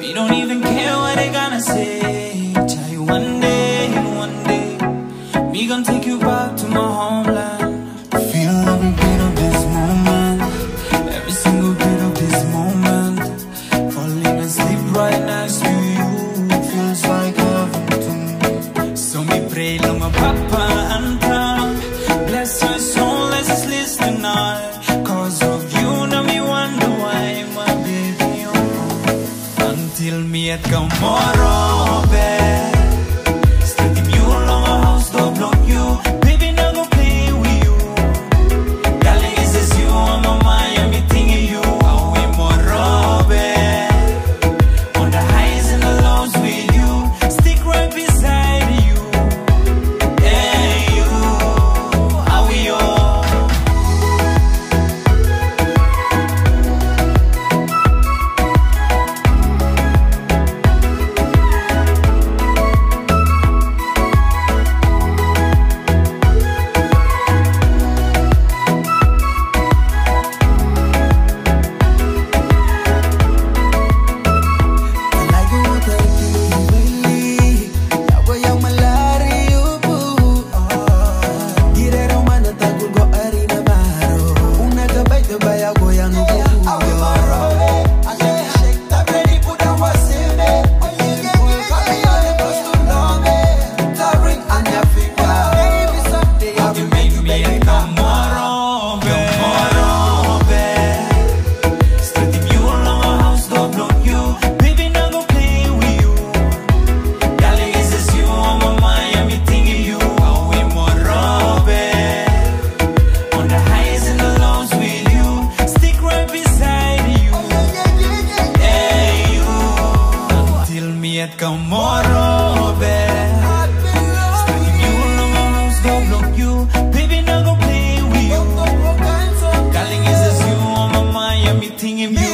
We don't even care what they gonna say. Tell you one day, one day Me gonna take you back to my homeland. Feel every bit of this moment. Every single bit of this moment. Falling asleep right next to you mjetë tomorrow. yago yanuka Редко come more you alone, let's you Baby, go play with you Darling, you on my mind? You